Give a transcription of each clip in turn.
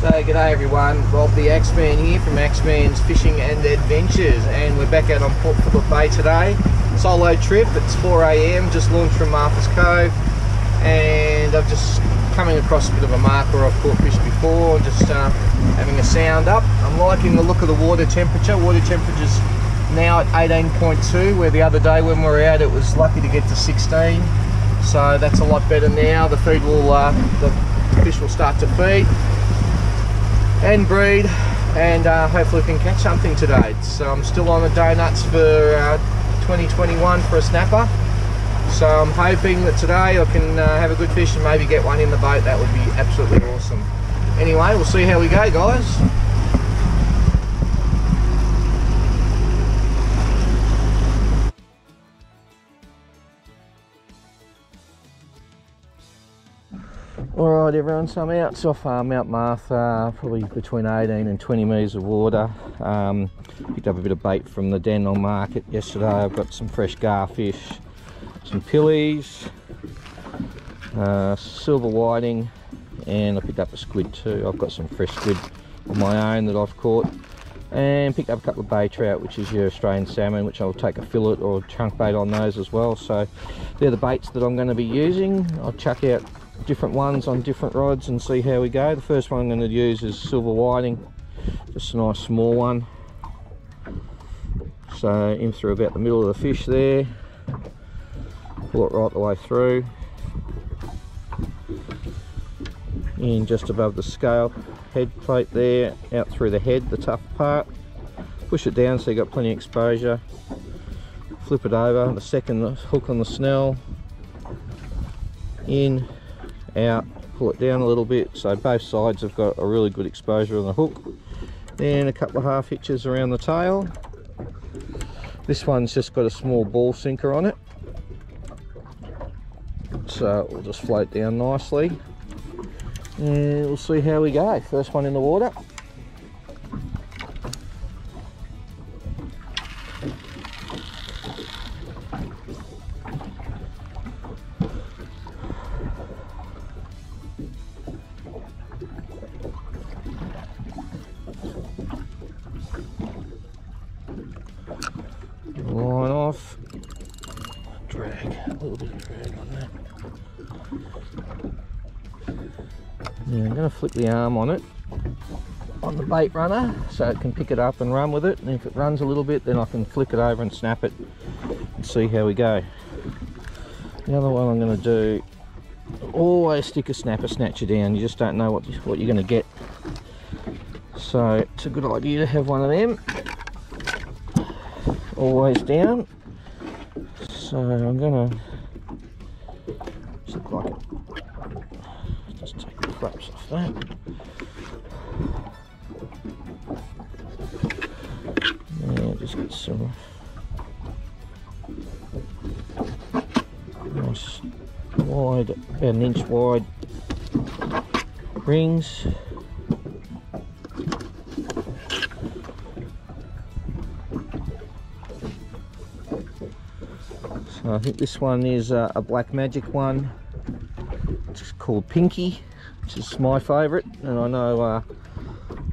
So, g'day everyone, Rob the Axeman here from Axeman's Fishing and Adventures and we're back out on Port Phillip Bay today. Solo trip, it's 4am, just launched from Martha's Cove and I've just coming across a bit of a marker I've caught fish before, and just uh, having a sound up. I'm liking the look of the water temperature, water temperature's now at 18.2 where the other day when we were out it was lucky to get to 16 so that's a lot better now. The feed will uh, the fish will start to feed and breed and uh, hopefully can catch something today. So I'm still on the donuts for uh, 2021 for a snapper. So I'm hoping that today I can uh, have a good fish and maybe get one in the boat. That would be absolutely awesome. Anyway we'll see how we go guys Alright everyone, so I'm out off uh, Mount Martha, probably between 18 and 20 metres of water. Um, picked up a bit of bait from the Dandenong market yesterday. I've got some fresh garfish, some pillies, uh, silver whiting, and I picked up a squid too. I've got some fresh squid of my own that I've caught. And picked up a couple of bay trout, which is your Australian salmon, which I'll take a fillet or chunk bait on those as well. So they're the baits that I'm going to be using. I'll chuck out different ones on different rods and see how we go. The first one I'm going to use is silver whiting, just a nice small one. So in through about the middle of the fish there, pull it right the way through. In just above the scale head plate there, out through the head, the tough part. Push it down so you've got plenty of exposure. Flip it over, the second hook on the snell, in out pull it down a little bit so both sides have got a really good exposure on the hook. Then a couple of half hitches around the tail. This one's just got a small ball sinker on it. So it will just float down nicely. And we'll see how we go. First one in the water a little bit of on that. I'm going to flick the arm on it on the bait runner so it can pick it up and run with it. And if it runs a little bit then I can flick it over and snap it and see how we go. The other one I'm going to do always stick a snapper snatcher down. You just don't know what, what you're going to get. So it's a good idea to have one of them. Always down. So I'm gonna like it. Just take the flaps off that. Yeah, just get some nice wide, about an inch wide rings. I think this one is uh, a Black Magic one. It's called Pinky, which is my favourite. And I know uh,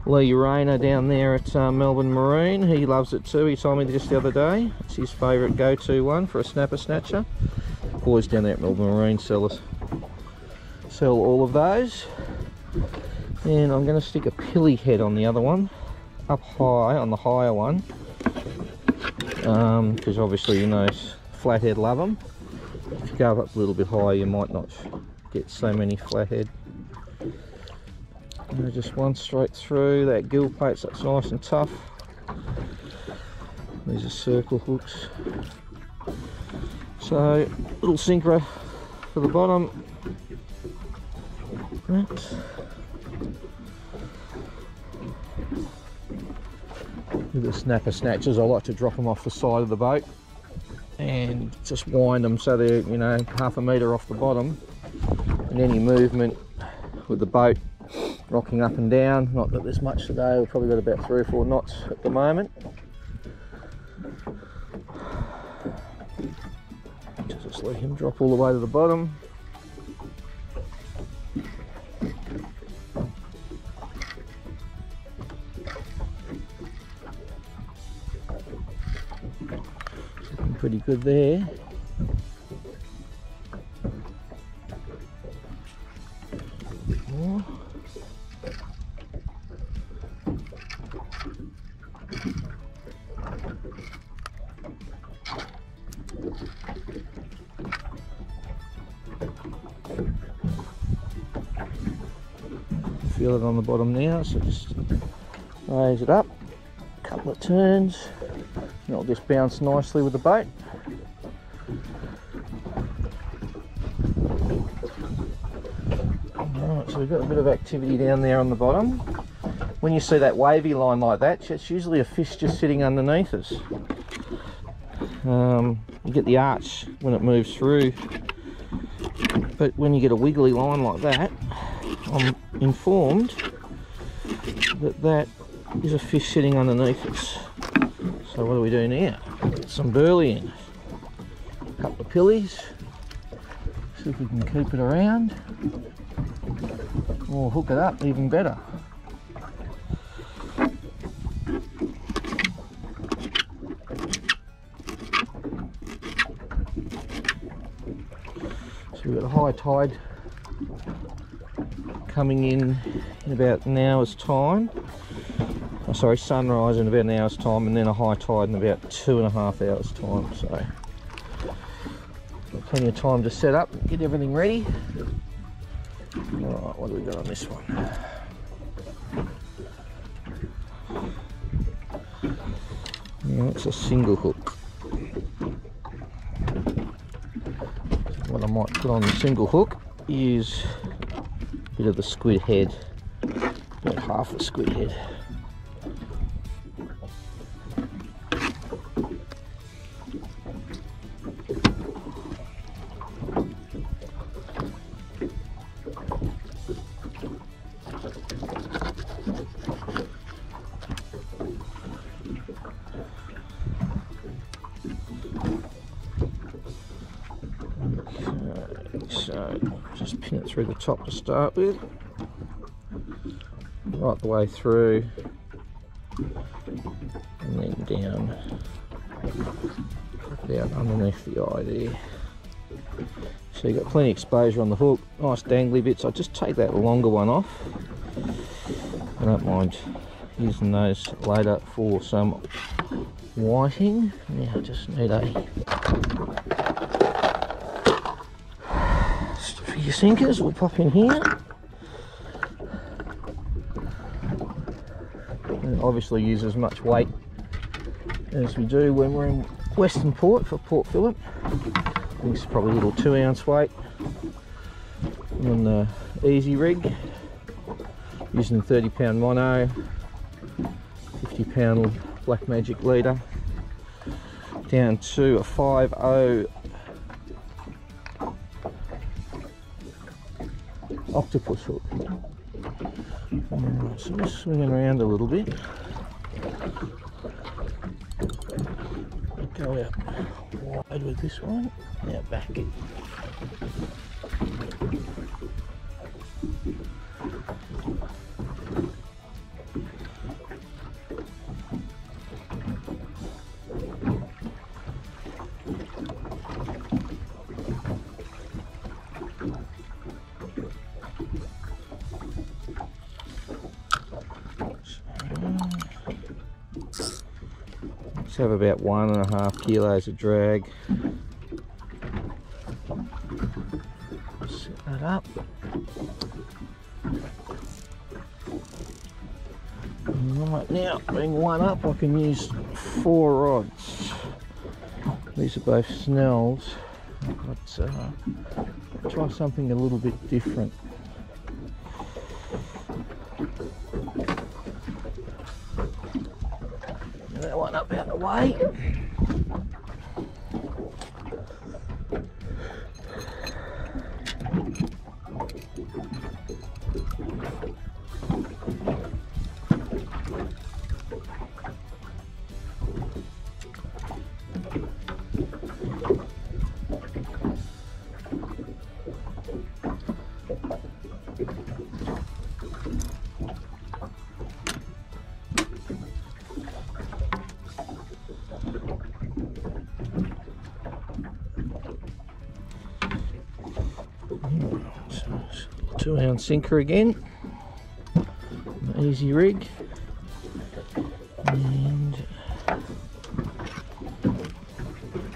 Lee Rayner down there at uh, Melbourne Marine, he loves it too. He told me just the other day. It's his favourite go-to one for a snapper snatcher. Boys down there at Melbourne Marine sell, us, sell all of those. And I'm going to stick a pilly head on the other one, up high on the higher one. Because um, obviously you know flathead love them. If you go up a little bit higher, you might not get so many flathead. And just one straight through, that gill plate, that's nice and tough. These are circle hooks. So, little sinker for the bottom. Right. With the snapper snatchers, I like to drop them off the side of the boat and just wind them so they're you know half a meter off the bottom. And any movement with the boat rocking up and down not that there's much today we've probably got about three or four knots at the moment. Just let him drop all the way to the bottom pretty good there. Feel it on the bottom now, so just raise it up, a couple of turns, it'll just bounce nicely with the boat. Alright, so we've got a bit of activity down there on the bottom. When you see that wavy line like that, it's usually a fish just sitting underneath us. Um, you get the arch when it moves through, but when you get a wiggly line like that, I'm informed that that is a fish sitting underneath us. So what are we doing now? Some burley in. A couple of pillies. See if we can keep it around. Or hook it up even better. So we've got a high tide coming in in about an hour's time. Sorry, sunrise in about an hour's time, and then a high tide in about two and a half hours' time. So, plenty of time to set up, get everything ready. All right, what do we got on this one? Yeah, it's a single hook. What I might put on the single hook is a bit of the squid head, about half the squid head. Through the top to start with, right the way through, and then down, down underneath the eye there. So you've got plenty of exposure on the hook, nice dangly bits. I just take that longer one off. I don't mind using those later for some whiting. Now I just need a your sinkers will pop in here. And obviously use as much weight as we do when we're in Western Port for Port Phillip. This is probably a little two ounce weight on the easy rig using 30 pound mono 50 pound black magic leader down to a 5.0 octopus hook. Alright, so just swinging around a little bit. Go out wide with this one. Now back it. Have about one and a half kilos of drag. Set that up. Right now, being one up, I can use four rods. These are both Snells. Let's uh, try something a little bit different. Out way. Two ounce sinker again. Easy rig. And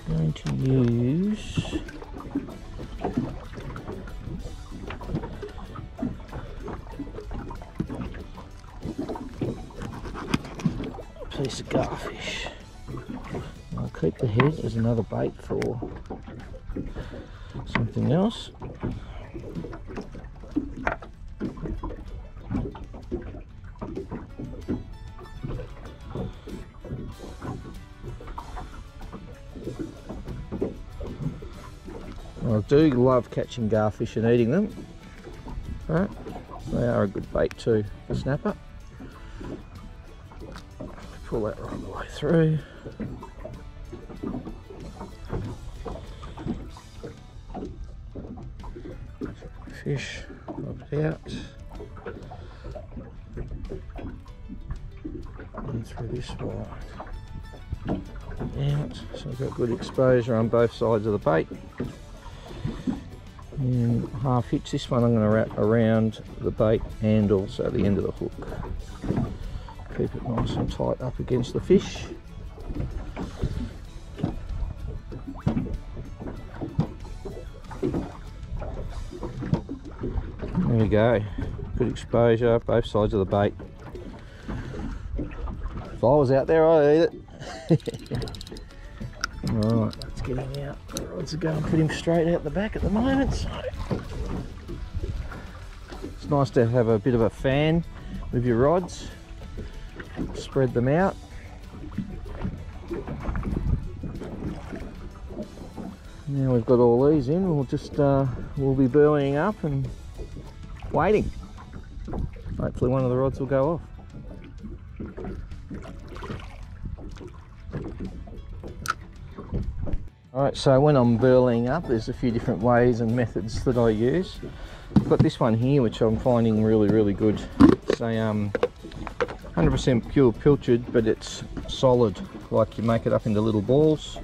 going to use a piece of garfish. I'll keep the head as another bait for something else. Do love catching garfish and eating them. They are a good bait too, the snapper. Pull that right the way through. Fish, pop it out. And through this one. Out, so I've got good exposure on both sides of the bait and half hitch. This one I'm going to wrap around the bait and also the end of the hook. Keep it nice and tight up against the fish. There we go. Good exposure both sides of the bait. If I was out there I'd eat it. Alright, let's get him out. Rods are going put him straight out the back at the moment. So it's nice to have a bit of a fan with your rods. Spread them out. Now we've got all these in, we'll just uh, we'll be burling up and waiting. Hopefully one of the rods will go off. Alright, so when I'm burling up, there's a few different ways and methods that I use. I've got this one here, which I'm finding really, really good. It's a 100% um, pure pilchard, but it's solid. Like you make it up into little balls,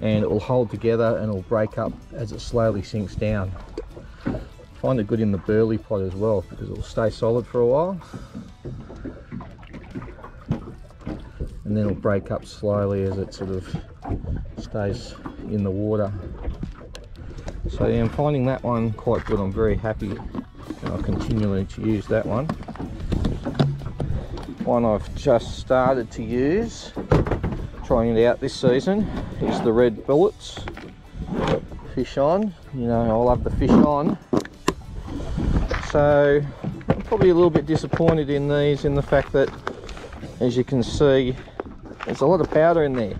and it will hold together and it will break up as it slowly sinks down. I find it good in the burley pot as well, because it will stay solid for a while. And then it'll break up slowly as it sort of stays in the water. So yeah, I'm finding that one quite good. I'm very happy and I'll continue to use that one. One I've just started to use, trying it out this season, is the red bullets. Fish on, you know, I love the fish on. So I'm probably a little bit disappointed in these in the fact that, as you can see, there's a lot of powder in there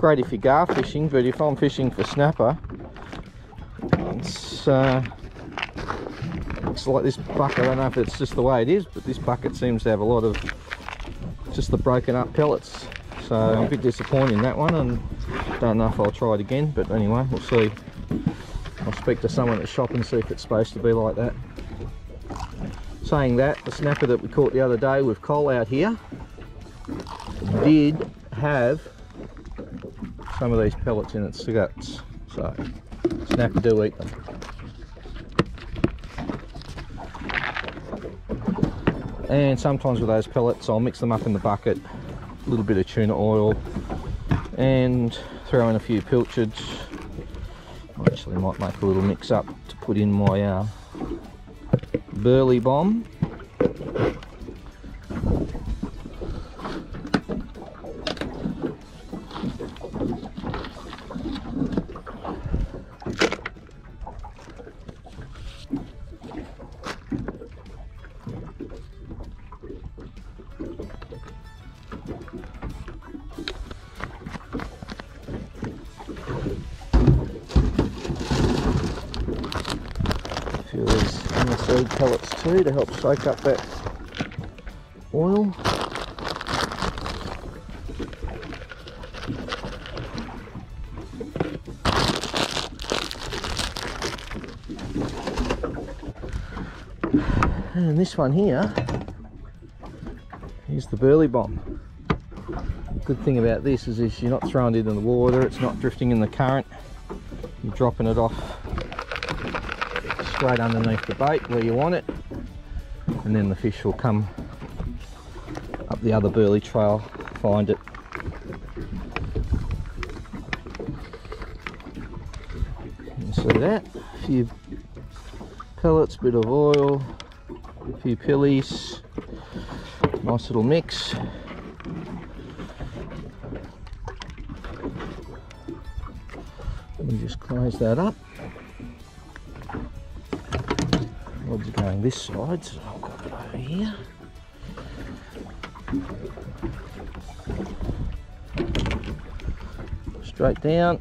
great if you're gar fishing, but if I'm fishing for snapper, it's, uh, like this bucket, I don't know if it's just the way it is, but this bucket seems to have a lot of just the broken up pellets. So I'm a bit disappointed in that one and don't know if I'll try it again, but anyway, we'll see. I'll speak to someone at the shop and see if it's supposed to be like that. Saying that, the snapper that we caught the other day with Cole out here did have some of these pellets in its guts. So, snapper do eat them. And sometimes with those pellets, I'll mix them up in the bucket, a little bit of tuna oil, and throw in a few pilchards. I actually might make a little mix up to put in my uh, burley bomb. Pellets too to help soak up that oil. And this one here is the burley bomb. Good thing about this is if you're not throwing it in the water, it's not drifting in the current, you're dropping it off straight underneath the bait where you want it. And then the fish will come up the other burley trail find it. You see that a few pellets bit of oil a few pillies nice little mix. We just close that up rods are going this side? So I've got it over here. Straight down.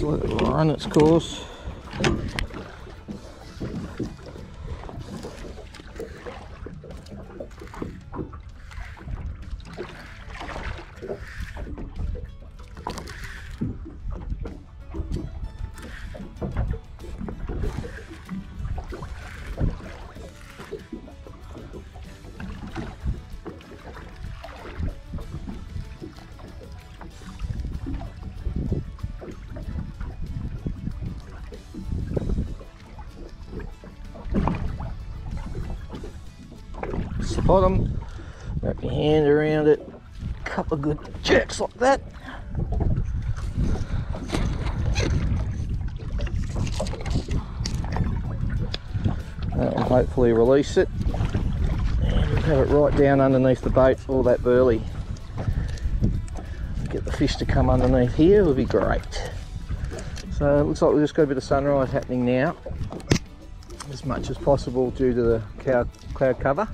Let it run its course bottom. Wrap your hand around it. A couple of good jerks like that. That will hopefully release it. And have it right down underneath the boat, all that burley. Get the fish to come underneath here would be great. So it looks like we've just got a bit of sunrise happening now. As much as possible due to the cloud, cloud cover.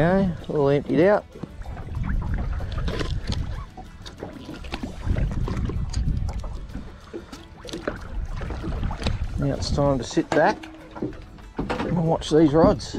Go, all emptied out. Now it's time to sit back and watch these rods.